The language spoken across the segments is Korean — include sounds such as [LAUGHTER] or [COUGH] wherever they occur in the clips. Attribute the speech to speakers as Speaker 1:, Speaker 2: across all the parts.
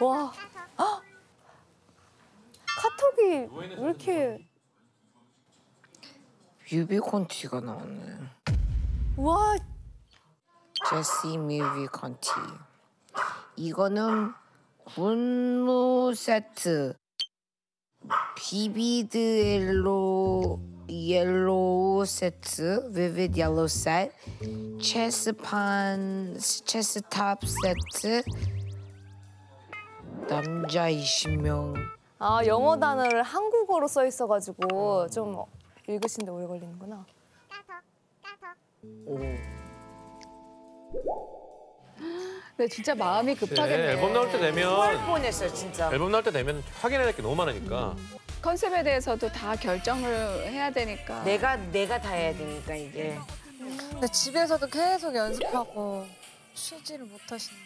Speaker 1: 와. 헉! 카톡이 왜 이렇게
Speaker 2: 뮤비 콘티가 나왔네.
Speaker 1: 와
Speaker 2: 제시 뮤비 콘티. 이거는 분무 세트. vivid yellow yellow 세트, vivid yellow 세트, 체스판 체스 탑 세트. 남자 20명.
Speaker 1: 아, 영어 단어를 한국어로 써 있어가지고 좀 읽으신데 오래 걸리는구나.
Speaker 3: 근데 진짜 마음이 급하겠네.
Speaker 4: 네, 앨범 나올 때 되면
Speaker 2: 뻔했어요 진짜.
Speaker 4: 앨범 나올 때 되면 확인해야 될 게 너무 많으니까.
Speaker 3: 컨셉에 대해서도 다 결정을 해야 되니까.
Speaker 2: 내가 내가 다 해야 되니까 이게.
Speaker 5: 근데 집에서도 계속 연습하고 쉬지를 못하시는.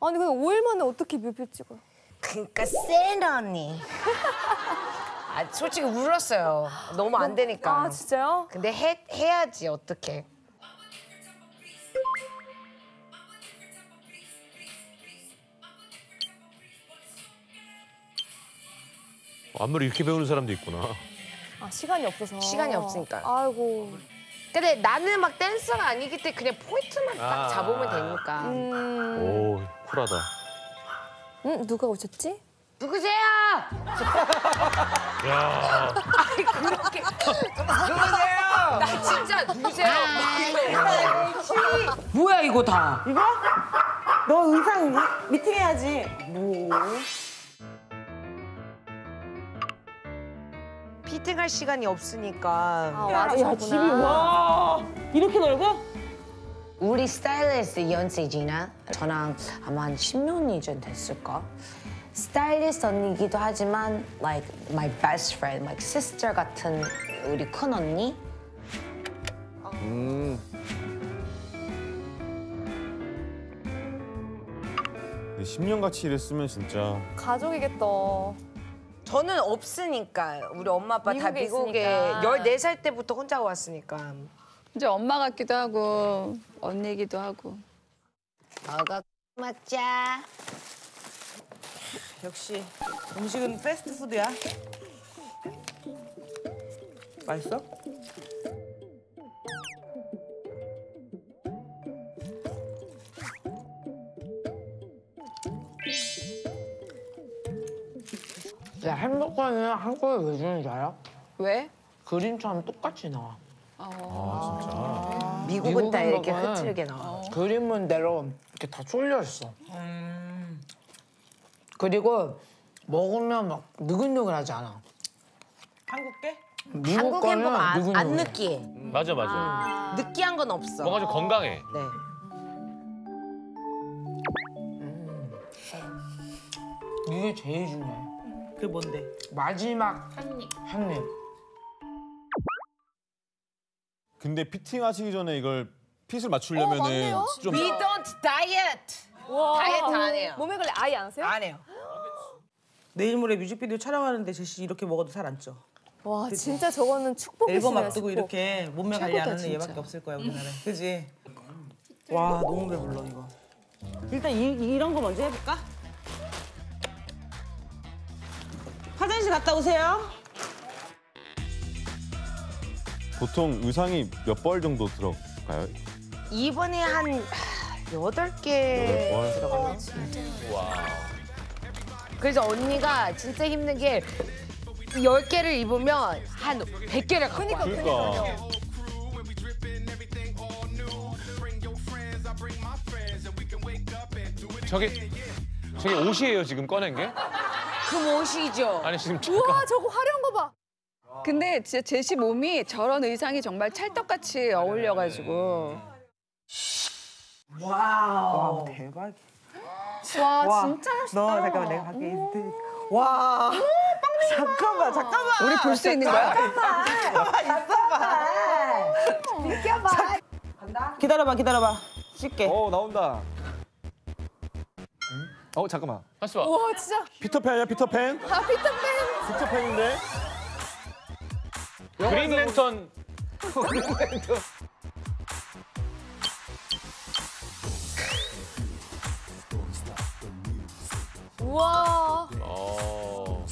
Speaker 1: 아니 근데 5일 만에 어떻게 뮤비 찍어요?
Speaker 2: 그러니까 센 언니. [LAUGHS] 아 솔직히 울었어요. 너무 안 되니까.
Speaker 1: 아 진짜요?
Speaker 2: 근데 해 해야지 어떻게?
Speaker 4: 안무를 이렇게 배우는 사람도 있구나.
Speaker 1: 아 시간이 없어서.
Speaker 2: 시간이 없으니까.
Speaker 1: 아이고.
Speaker 2: 근데 나는 막 댄서가 아니기 때문에 그냥 포인트만 딱
Speaker 4: 아.
Speaker 2: 잡으면 되니까.
Speaker 1: 음,
Speaker 4: 오 쿨하다.
Speaker 1: 음 누가 오셨지?
Speaker 2: 누구세요?
Speaker 4: 야
Speaker 2: 아니 그렇게 누구세요? 진짜 누구세요? 뭐야 이거 다?
Speaker 6: 이거? 너 의상 미팅해야지. 뭐?
Speaker 2: 피팅할 시간이 없으니까.
Speaker 1: 아
Speaker 6: 야. 야 집이 와 이렇게 넓어?
Speaker 2: 우리 스타일리스트 연세지나 저랑 아마 한 10년 이 전 됐을까? 스타일리스트 언니기도 하지만 like my best friend, like sister 같은 우리 큰 언니?
Speaker 7: 근데 10년 같이 일했으면 진짜
Speaker 1: 가족이겠다.
Speaker 2: 저는 없으니까 우리 엄마 아빠 다
Speaker 1: 미국에
Speaker 2: 미국에
Speaker 1: 있으니까.
Speaker 2: 14살 때부터 혼자 왔으니까
Speaker 3: 이제 엄마 같기도 하고 언니기도 하고.
Speaker 2: 먹어 먹자
Speaker 6: 역시 음식은 패스트푸드야. 맛있어?
Speaker 2: 야 햄버거는 한국에 왜 주는 줄 알아?
Speaker 3: 왜?
Speaker 2: 그림처럼 똑같이 나와
Speaker 3: 어.
Speaker 2: 미국은 다 이렇게 흐트르게 나와
Speaker 3: 어.
Speaker 2: 그림은 대로 이렇게 다 쫄려 있어 그리고 먹으면 막 느글느글하지 않아
Speaker 6: 한국 게?
Speaker 2: 미국
Speaker 6: 한국
Speaker 2: 거는
Speaker 6: 햄버거 안, 안
Speaker 2: 느글느글해.
Speaker 6: 느끼해.
Speaker 4: 맞아 맞아.
Speaker 2: 느끼한 건 없어
Speaker 4: 뭔가 좀 건강해.
Speaker 2: 네. 이게 제일 중요해.
Speaker 6: 그게 뭔데?
Speaker 2: 마지막 한 입.
Speaker 7: 근데 피팅 하시기 전에 이걸 핏을 맞추려면은
Speaker 1: 맞네요.
Speaker 7: 좀
Speaker 2: We don't diet.
Speaker 1: 와.
Speaker 2: 다이어트 안 해요.
Speaker 1: 몸에 관리 아예 안 하세요?
Speaker 2: 안 해요.
Speaker 6: 내일 모레 뮤직비디오 촬영하는데 제시 이렇게 먹어도 살 안 쪄.
Speaker 1: 와 진짜 저거는 축복이시네요.
Speaker 6: 앨범 앞두고
Speaker 1: 축복.
Speaker 6: 이렇게 몸매 관리 안 하는
Speaker 3: 진짜.
Speaker 6: 얘밖에 없을 거야 우리나라에. 그지? 와 너무 배불러 이거. 일단 이, 이런 거 먼저 해볼까? 화장실 갔다 오세요.
Speaker 7: 보통 의상이 몇 벌 정도 들어가요?
Speaker 2: 이번에 한 여덟 개
Speaker 7: 벌?
Speaker 4: 와.
Speaker 2: 그래서 언니가 진짜 힘든 게 10개를 입으면 한 100개를 갖고 와.
Speaker 7: 그러니까
Speaker 4: 저게 저게 옷이에요 지금 꺼낸 게?
Speaker 2: 그 옷이죠.
Speaker 4: 아니 지금 잠깐.
Speaker 1: 우와 저거 화려한 거 봐.
Speaker 3: 근데 진짜 제시 몸이 저런 의상이 정말 찰떡같이 어울려가지고.
Speaker 6: wow 대박.
Speaker 3: 와,
Speaker 6: 와,
Speaker 3: 진짜 멋있다.
Speaker 6: 너 잠깐만 내가 갈게. 와. 잠깐만 잠깐만.
Speaker 3: 우리 볼 수 있는 거야?
Speaker 6: 기다려봐 기다려봐. 쉴게.
Speaker 8: 어 나온다. 어 잠깐만.
Speaker 4: 하시 봐.
Speaker 1: 우와 진짜
Speaker 7: 피터팬이야 피터팬?
Speaker 1: 아 피터팬.
Speaker 7: 피터팬인데?
Speaker 4: 그린 랜턴. [LAUGHS]
Speaker 1: 우와.
Speaker 4: 어.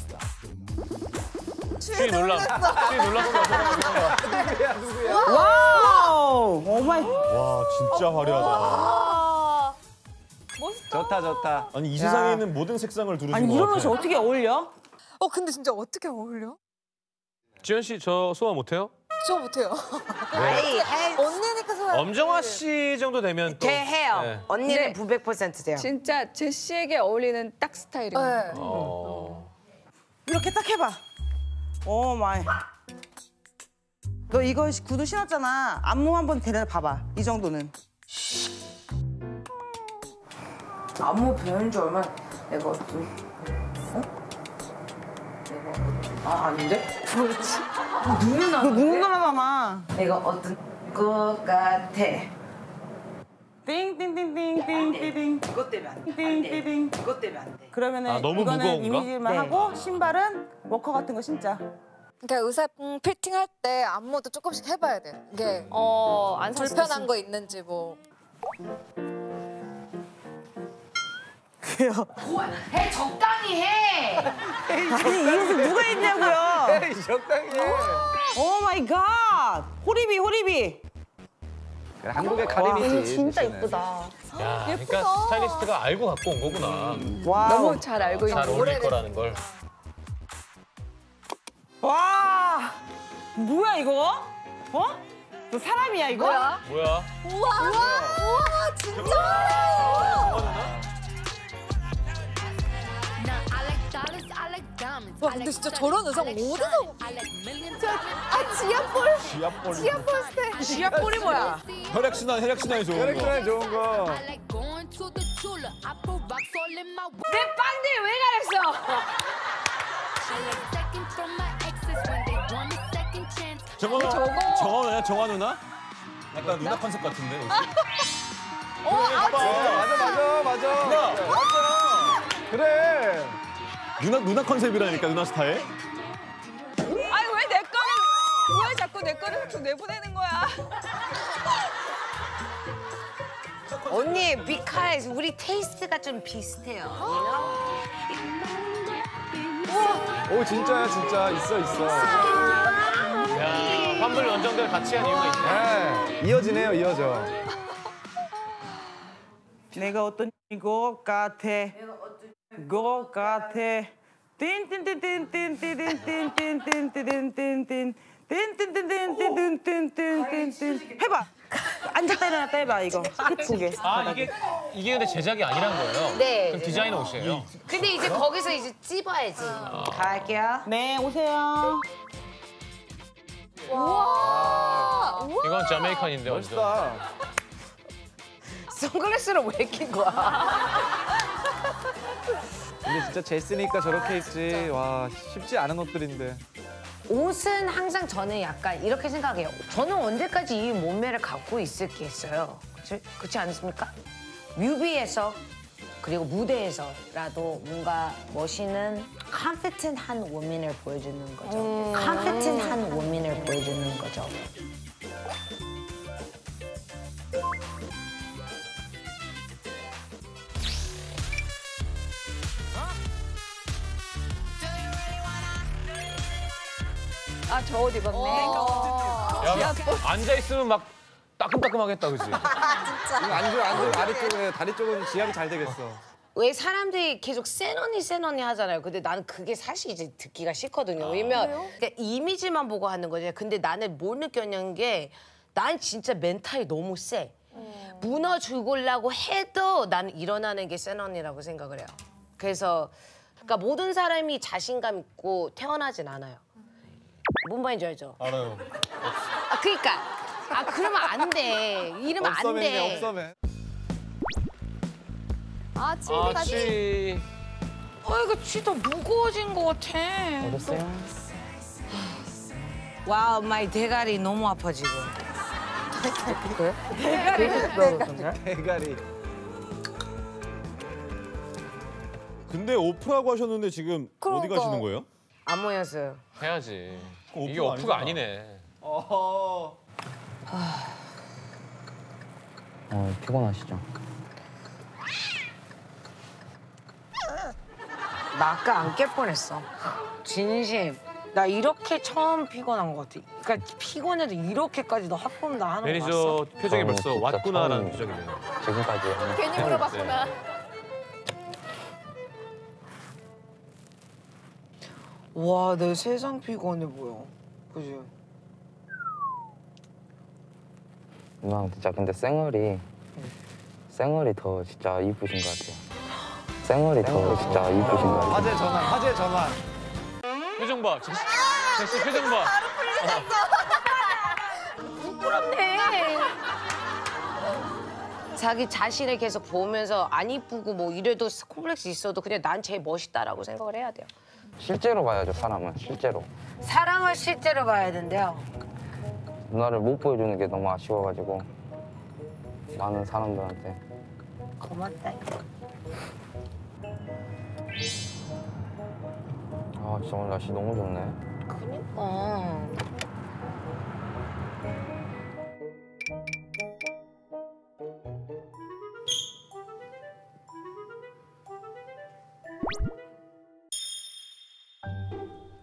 Speaker 4: 추위 놀라. 추위 놀랐어.
Speaker 6: Wow! Oh my.
Speaker 7: 와 진짜 화려하다.
Speaker 1: 아.
Speaker 8: 좋다 좋다.
Speaker 7: 아니 이 세상에 있는 모든 색상을 두르신
Speaker 6: 아니
Speaker 7: 것
Speaker 6: 이런
Speaker 7: 같아.
Speaker 6: 옷이 어떻게 어울려?
Speaker 5: 어 근데 진짜 어떻게 어울려?
Speaker 4: 지현 씨 저 소화 못해요?
Speaker 5: 저 못해요.
Speaker 2: 아이, 해,
Speaker 5: 언니니까 소화.
Speaker 4: 엄정화 씨 정도 되면 또.
Speaker 2: 제 해요.
Speaker 4: 네.
Speaker 2: 언니는
Speaker 3: 네.
Speaker 2: 900% 돼요.
Speaker 3: 진짜 제시에게 어울리는 딱 스타일이에요.
Speaker 5: 네.
Speaker 4: 어.
Speaker 6: 이렇게 딱 해봐. Oh my. 너 이거 구두 신었잖아. 안무 한번 때려 봐봐. 이 정도는.
Speaker 2: 안무 배운 지 얼마 내가 어 아 아닌데? 그렇지. 눈은
Speaker 6: 너안눈 감아봐봐.
Speaker 2: 내가 어떤 것 같아.
Speaker 6: 띵띵띵띵띵띵띵.
Speaker 2: 그것 때문에 안 돼.
Speaker 6: 띵띵띵.
Speaker 2: 그것 때문에 안 돼.
Speaker 6: 그러면은
Speaker 4: 아, 너무
Speaker 6: 이거는
Speaker 4: 무거운가?
Speaker 6: 이미지만
Speaker 2: 네.
Speaker 6: 하고 신발은 워커 같은 거 신자.
Speaker 5: 그러니까 의사 음, fitting할 때 안무도 조금씩 해봐야 돼. 이게
Speaker 1: 어, 안
Speaker 5: 불편한 거 있는지 뭐.
Speaker 6: 그래요.
Speaker 2: 해 적당히 해.
Speaker 6: 아니 이 옷을 누가 입냐고요.
Speaker 8: 에이 적당히 해.
Speaker 6: Oh my god. 호리비 호리비.
Speaker 8: 그래, 한국의 Cardi B지.
Speaker 2: 진짜
Speaker 8: 제시는.
Speaker 2: 이쁘다.
Speaker 4: 야, 그러니까 스타일리스트가 알고 갖고 온 거구나.
Speaker 6: Wow.
Speaker 3: 너무 잘 알고
Speaker 4: 잘
Speaker 3: 있는
Speaker 4: 어울릴 거라는 걸.
Speaker 6: 와. 뭐야 이거? 어? 너 사람이야 이거?
Speaker 1: 뭐야?
Speaker 4: 뭐야?
Speaker 1: 우와. 우와. 우와. 진짜
Speaker 5: 와 근데 진짜 저런 의상 어디서?
Speaker 1: 아, 지압볼.
Speaker 7: 지압볼.
Speaker 1: 지압볼 스타일.
Speaker 2: 지압볼이 뭐야?
Speaker 7: 혈액순환 혈액순환이 좋은 거.
Speaker 8: 혈액순환 좋은 거.
Speaker 2: 내 빵들 왜 가렸어?
Speaker 7: 정원 정원 정원 누나? 약간 누나 컨셉 같은데. 옷이?
Speaker 8: 맞아 맞아 맞아. 맞아. 그래.
Speaker 7: 누나 누나 컨셉이라니까 누나 스타일.
Speaker 3: 아니 왜 내 거는 왜 자꾸 내 거를 자꾸 내보내는 거야?
Speaker 2: 언니, because 우리 테이스트가 좀 비슷해요.
Speaker 8: 오 진짜야 진짜 있어 있어.
Speaker 4: 야, 환불 원정대를 같이 한 이유가 있네.
Speaker 8: 네 이어지네요 이어져.
Speaker 6: 내가 어떤 것 같아. 것 같아. 띵띵띵띵띵띵띵띵띵띵띵띵띵 띵띵띵띵띵띵띵띵띵 해봐. 앉았다 일어났다 해봐 이거. 고개.
Speaker 4: 아, 이게 이게 근데 제작이 아니란 거예요?
Speaker 2: 네.
Speaker 4: 그럼 디자이너 옷이에요?
Speaker 2: 근데 이제 거기서 이제 찝어야지. 갈게요.
Speaker 6: 네 오세요.
Speaker 1: 우와. 우와.
Speaker 4: 이건 자메이칸인데 완전.
Speaker 8: 멋있다.
Speaker 2: 선글라스를 왜 낀 거야?
Speaker 8: 근데 진짜 제스니까 저렇게 입지. 와 쉽지 않은 옷들인데.
Speaker 2: 옷은 항상 저는 약간 이렇게 생각해요. 저는 언제까지 이 몸매를 갖고 있을겠어요. 그렇지, 그렇지 않습니까? 뮤비에서 그리고 무대에서라도 뭔가 멋있는 컨피텐한 워민을 보여주는 거죠. 컨피텐한 워민을 보여주는 거죠.
Speaker 3: 아 저 옷 입었네.
Speaker 4: 야, 앉아 있으면 막 따끔따끔하겠다, 그지?
Speaker 8: 이거 안쪽 안쪽 다리 쪽은 다리 쪽은 지압이 잘 되겠어.
Speaker 2: 왜 사람들이 계속 센 언니 센 언니 하잖아요. 근데 나는 그게 사실 이제 듣기가 싫거든요. 왜냐면 그러니까 이미지만 보고 하는 거지. 근데 나는 뭘 느꼈냐는 게 난 진짜 멘탈이 너무 세. 무너 죽으려고 해도 나는 일어나는 게 센 언니라고 생각을 해요. 그래서 그러니까 모든 사람이 자신감 있고 태어나진 않아요. 뭔 말인지 알죠?
Speaker 7: 알아요.
Speaker 2: 아 그러니까 아 그러면 안 돼. 이러면 안 돼.
Speaker 8: 없어 man.
Speaker 1: 아, 칠리
Speaker 4: 아,
Speaker 1: 같이.
Speaker 4: 치.
Speaker 2: 어 이거 진짜 무거워진 것 같아. Wow, my 대가리 너무 아파 지금.
Speaker 8: 대가리.
Speaker 7: 근데 오프라고 하셨는데 지금 어디
Speaker 5: 그러니까.
Speaker 7: 가시는 거예요?
Speaker 2: 안무 연습.
Speaker 4: 해야지. 이게
Speaker 7: 오프가
Speaker 4: 오프가
Speaker 7: 아니잖아.
Speaker 4: 아니네.
Speaker 8: 어허.
Speaker 9: 어, 피곤하시죠?
Speaker 2: 나 아까 안 깰 뻔했어. 진심. 나 이렇게 처음 피곤한 것 같아. 그러니까 피곤해도 이렇게까지 너나 하는 거 봤어?
Speaker 4: 매니저 표정이
Speaker 9: 저는
Speaker 4: 벌써
Speaker 9: 진짜
Speaker 4: 왔구나라는
Speaker 9: 처음-
Speaker 4: 표정이네요.
Speaker 9: 지금까지
Speaker 1: 괜히 물어봤구나.
Speaker 2: 와, 내 세상 피곤해 보여. 그지?
Speaker 9: 누나 진짜 근데 쌩얼이 쌩얼이 더 진짜 이쁘신 것 같아요. 쌩얼이 더 진짜 이쁘신 것 같아요.
Speaker 8: 화제 전환, 화제 전환.
Speaker 4: 표정 봐. 제시, 제시 표정 봐.
Speaker 2: 자기 자신을 계속 보면서 안 이쁘고 뭐 이래도 콤플렉스 있어도 그냥 난 제일 멋있다라고 생각을 해야 돼요.
Speaker 9: 실제로 봐야죠 사람은 실제로.
Speaker 2: 사랑을 실제로 봐야 된대요.
Speaker 9: 누나를 못 보여주는 게 너무 아쉬워가지고 많은 사람들한테
Speaker 2: 고맙다.
Speaker 9: 아 진짜 오늘 날씨 너무 좋네.
Speaker 2: 그니까.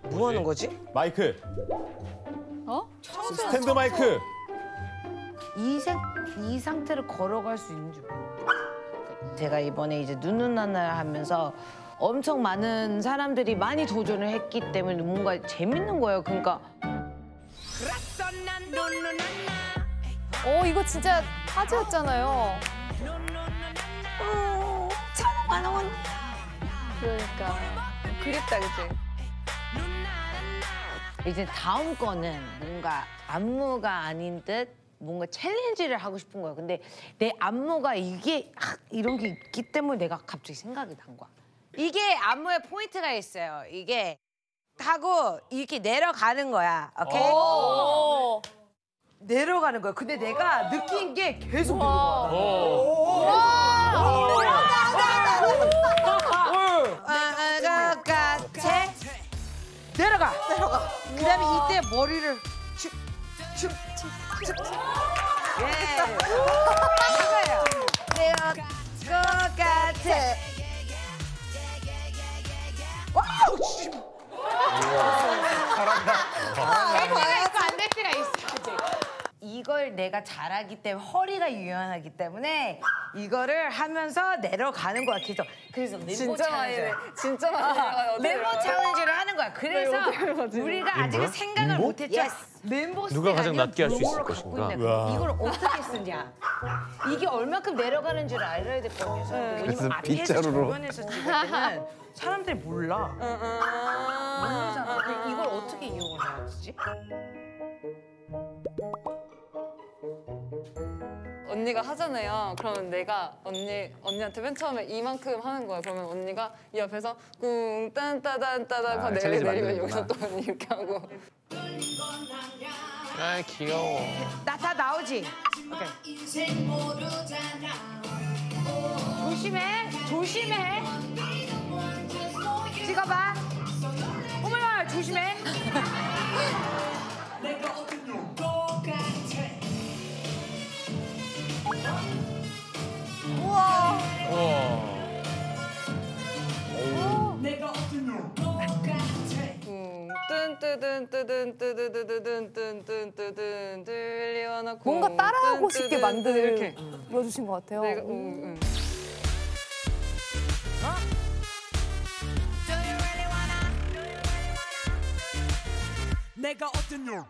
Speaker 2: 뭐 하는 거지?
Speaker 7: 마이크.
Speaker 3: 어?
Speaker 7: 스탠드 마이크.
Speaker 2: 이, 생, 이 상태로 걸어갈 수 있는 줄 몰랐어요. 제가 이번에 이제 눈누나날 하면서 엄청 많은 사람들이 많이 도전을 했기 때문에 뭔가 재밌는 거예요. 그러니까
Speaker 1: 어 이거 진짜 화제였잖아요. 그러니까.
Speaker 3: 그립다, 그치?
Speaker 2: 이제 다음 거는 뭔가 안무가 아닌 듯 뭔가 챌린지를 하고 싶은 거예요. 근데 내 안무가 이게 아, 이런 게 있기 때문에 내가 갑자기 생각이 난 거야. 이게 안무에 포인트가 있어요. 이게 하고 이렇게 내려가는 거야. 오케이?
Speaker 1: 오.
Speaker 2: 내려가는 거야. 근데 내가 느낀 게 계속 내려가. 내려가. 그다음에 이때 머리를 축축축축 예. 이거예요. 내려갈 것 같아. 와우! 씨. 잘한다. 이거 안될 때가 있어. 이걸 내가 잘하기 때문에 허리가 유연하기 때문에 이거를 하면서 내려가는 거야. 그래서 그래서 limbo challenge.
Speaker 3: 진짜 많이
Speaker 2: limbo challenge를 하는 거야. 그래서 우리가 아직 생각을 못 했죠. 멤버
Speaker 4: 누가 가장 낮게 할 수 있을
Speaker 2: 용어를 갖고
Speaker 4: 것인가?
Speaker 2: 있는 거야. 이걸 어떻게 쓰냐. 이게 얼마큼 내려가는 줄 알아야 될 거 아니에요. 왜냐면
Speaker 9: 그래서 빗자루로.
Speaker 2: 주변에서 찍을 때는 사람들이 몰라. 모르잖아. 근데 이걸 어떻게 이용을 해야 되지?
Speaker 10: 언니가 하잖아요. 그러면 내가 언니 언니한테 맨 처음에 이만큼 하는 거야. 그러면 언니가 이 옆에서 꿍 딴 따단 따단
Speaker 8: 아,
Speaker 10: 하고 내리
Speaker 8: 챌린지
Speaker 10: 내리면
Speaker 8: 만드는구나.
Speaker 10: 여기서 또 언니 이렇게 하고.
Speaker 4: 아 귀여워.
Speaker 2: 나 다 나오지? 오케이. 조심해. 조심해. 찍어봐. 어머나 조심해. [LAUGHS]
Speaker 4: 우와.
Speaker 10: 꿍 뜬뜨든 뜨든 뜨드드드든 뜬뜬뜨든 들리와나 꿍
Speaker 1: 뭔가 따라하고
Speaker 10: 뜬,
Speaker 1: 싶게
Speaker 10: 이렇게.
Speaker 1: 만들어주신 것 같아요.
Speaker 10: 내가 응, 응.
Speaker 11: 내가 어떤 것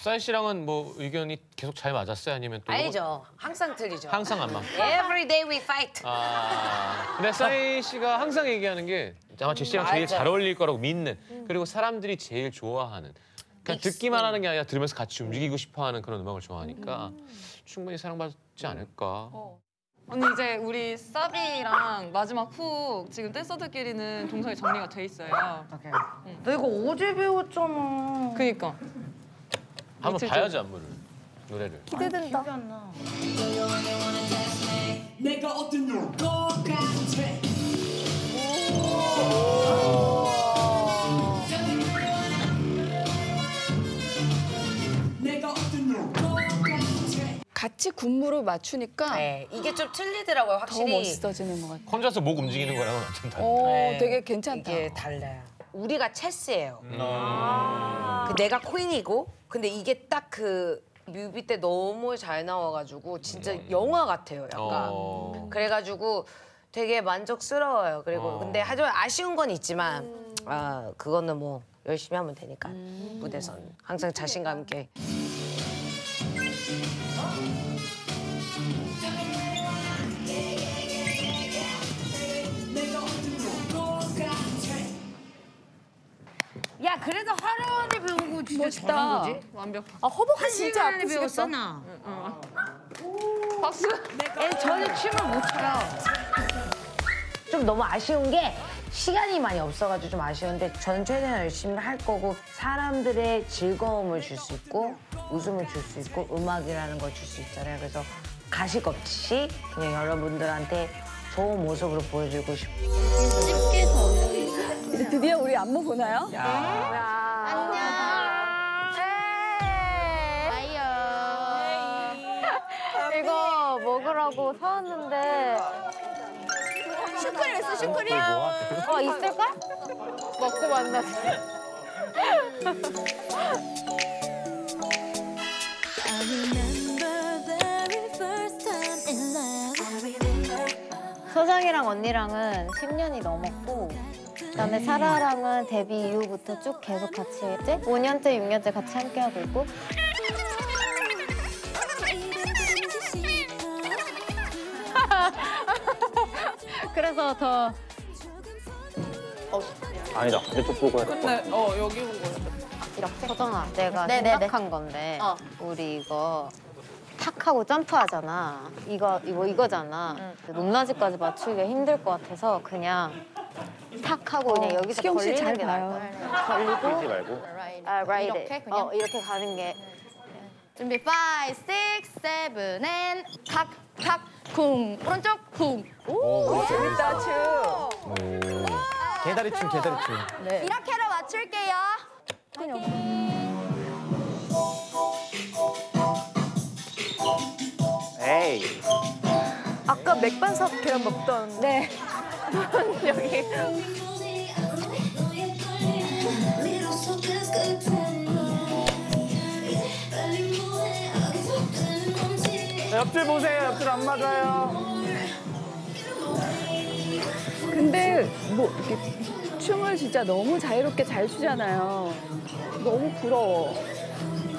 Speaker 4: 사이 씨랑은 뭐 의견이 계속 잘 맞았어요? 아니면 또
Speaker 2: 알죠. 항상 틀리죠.
Speaker 4: 항상 안 맞고?
Speaker 2: Every day we fight.
Speaker 4: 아. 근데 사이 씨가 항상 얘기하는 게 아마 제시랑 제일
Speaker 2: 맞아.
Speaker 4: 잘 어울릴 거라고 믿는 그리고 사람들이 제일 좋아하는 그냥 듣기만 하는 게 아니라 들으면서 같이 움직이고 싶어하는 그런 음악을 좋아하니까 충분히 사랑받지 않을까.
Speaker 10: 언니 이제 우리 사비랑 마지막 훅 지금 댄서들끼리는 동선이 정리가 돼 있어요.
Speaker 2: 오케이. 너 이거 어제 배웠잖아.
Speaker 10: 그니까.
Speaker 4: 한번 봐야지 안무를 노래를.
Speaker 1: 기대된다.
Speaker 11: 내가 어떤 것 같아 내가 어떤 것 같아
Speaker 3: 같이 군무를 맞추니까
Speaker 2: 네, 이게 좀 틀리더라고요,
Speaker 3: 더
Speaker 2: 확실히.
Speaker 3: 멋있어지는 것 같아요.
Speaker 4: 혼자서 목 움직이는 거랑은 완전 달라.
Speaker 3: 오,
Speaker 2: 네.
Speaker 3: 되게 괜찮다.
Speaker 2: 이게 달라요. 우리가 체스예요.
Speaker 4: 아.
Speaker 2: 그 내가 코인이고, 근데 이게 딱 그 뮤비 때 너무 잘 나와가지고 진짜 영화 같아요, 약간.
Speaker 4: 어.
Speaker 2: 그래가지고 되게 만족스러워요. 그리고
Speaker 4: 어.
Speaker 2: 근데 하지만 아쉬운 건 있지만 아 그거는 뭐 열심히 하면 되니까 무대선 항상 자신감 있게. 야 그래도 하루 만에 배우고 진짜
Speaker 3: 멋있다.
Speaker 2: 잘한 거지?
Speaker 10: 완벽.
Speaker 1: 아 허벅지
Speaker 2: 한
Speaker 1: 진짜 아프시겠다.
Speaker 2: 배웠어 나.
Speaker 10: 박수.
Speaker 2: 애 저는 춤을 못 춰요. 좀 너무 아쉬운 게 시간이 많이 없어가지고 좀 아쉬운데 저는 최대한 열심히 할 거고 사람들의 즐거움을 줄 수 있고 웃음을 줄 수 있고 음악이라는 걸 줄 수 있잖아요. 그래서 가식 없이 그냥 여러분들한테 좋은 모습으로 보여주고 싶고
Speaker 3: 이제 드디어 우리 안무 보나요?
Speaker 1: 이거 먹으라고 사왔는데 슈크림 있어 슈크림? 어 있을까? 먹고 만나자. [LAUGHS] 소정이랑 언니랑은 10년이 넘었고 그다음에 사라랑은 데뷔 이후부터 쭉 계속 같이 했지? 5년째, 6년째 같이 함께하고 있고 그래서 더
Speaker 9: 아니다. 이쪽 보고 해.
Speaker 10: 근데 어 여기 보고
Speaker 1: 이렇게? 서정아, 내가
Speaker 5: 네네네.
Speaker 1: 생각한 건데
Speaker 5: 어.
Speaker 1: 우리 이거 탁 하고 점프하잖아. 이거 이거 이거잖아. 높낮이까지 맞추기가 힘들 것 같아서 그냥 탁 하고 그냥 여기서
Speaker 3: 시경 씨
Speaker 1: 걸리는 잘게 나을 것
Speaker 3: 봐요.
Speaker 1: 같아. 걸리고
Speaker 9: 말고.
Speaker 1: 아, right.
Speaker 5: 이렇게 그냥?
Speaker 1: 어, 이렇게 가는 게
Speaker 5: 준비 5, 6, 7, and 탁, 탁, 쿵. 오른쪽 쿵.
Speaker 8: 오,
Speaker 3: 재밌다, 춤.
Speaker 8: 개다리 춤, 개다리 춤.
Speaker 5: 이렇게를 맞출게요.
Speaker 9: 에이.
Speaker 1: 아까 맥반석 계란 먹던 네. [LAUGHS] 여기
Speaker 8: 옆줄 보세요. 옆줄 안 맞아요.
Speaker 3: 근데 뭐 이렇게 춤을 진짜 너무 자유롭게 잘 추잖아요. 너무 부러워.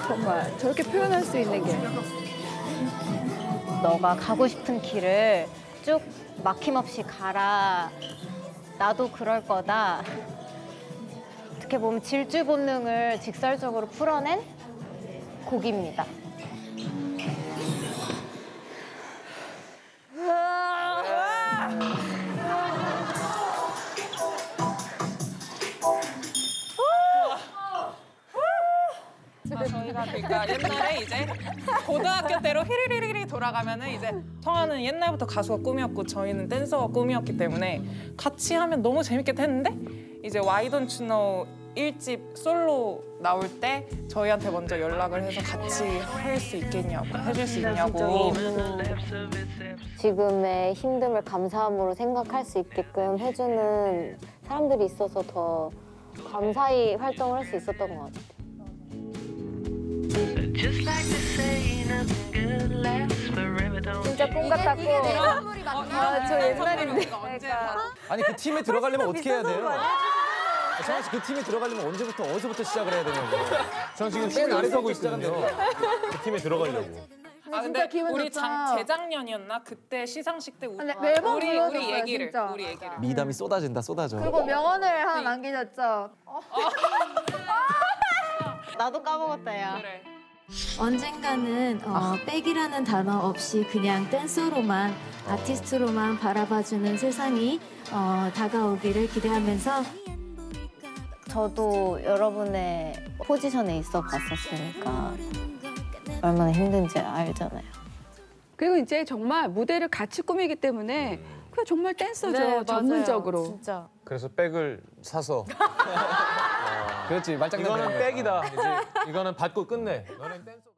Speaker 3: 정말 저렇게 표현할 수 있는 게.
Speaker 1: 너가 가고 싶은 길을 쭉 막힘없이 가라. 나도 그럴 거다. 어떻게 보면 질주 본능을 직설적으로 풀어낸 곡입니다.
Speaker 12: 그러니까 옛날에 이제 고등학교 때로 히리리리리 돌아가면은 이제 성아는 옛날부터 가수가 꿈이었고 저희는 댄서가 꿈이었기 때문에 같이 하면 너무 재밌게 했는데 이제 Why Don't You Know 1집 솔로 나올 때 저희한테 먼저 연락을 해서 같이 할 수 있겠냐고 해줄 수 있냐고
Speaker 1: 지금의 힘듦을 감사함으로 생각할 수 있게끔 해주는 사람들이 있어서 더 감사히 활동을 할 수 있었던 것 같아요. 진짜 꿈 같았고. 아, 저 옛날인데.
Speaker 8: 아니 그 팀에 들어가려면 어떻게 해야 돼요? 정아 씨그 팀에 들어가려면 언제부터 어디서부터 시작을 해야 되냐고.
Speaker 4: 전 지금
Speaker 8: 밴
Speaker 4: 팀을
Speaker 8: 안에서
Speaker 4: 연습하고 있거든요. 그 팀에 들어가려고.
Speaker 12: 아 근데 우리 장, 재작년이었나 그때 시상식 때 우리
Speaker 5: 매번
Speaker 12: 우리, 우리
Speaker 5: 불러줬어요,
Speaker 12: 얘기를
Speaker 5: 진짜.
Speaker 12: 우리 얘기를
Speaker 8: 미담이 쏟아진다, 쏟아져.
Speaker 5: 그리고 명언을 하나 남기셨죠. [LAUGHS]
Speaker 1: 나도 까먹었다, 야.
Speaker 12: 그래.
Speaker 13: 언젠가는 어, 백이라는 단어 없이 그냥 댄서로만 아티스트로만 바라봐주는 세상이 어, 다가오기를 기대하면서
Speaker 1: 저도 여러분의 포지션에 있어 봤었으니까 얼마나 힘든지 알잖아요.
Speaker 3: 그리고 이제 정말 무대를 같이 꾸미기 때문에 그냥 정말 댄서죠, 전문적으로.
Speaker 1: 진짜.
Speaker 4: 그래서 백을 사서 [LAUGHS]
Speaker 8: 그렇지, 말장난.
Speaker 4: 이거는 백이다. 이거는 받고 끝내. 너는 댄서다.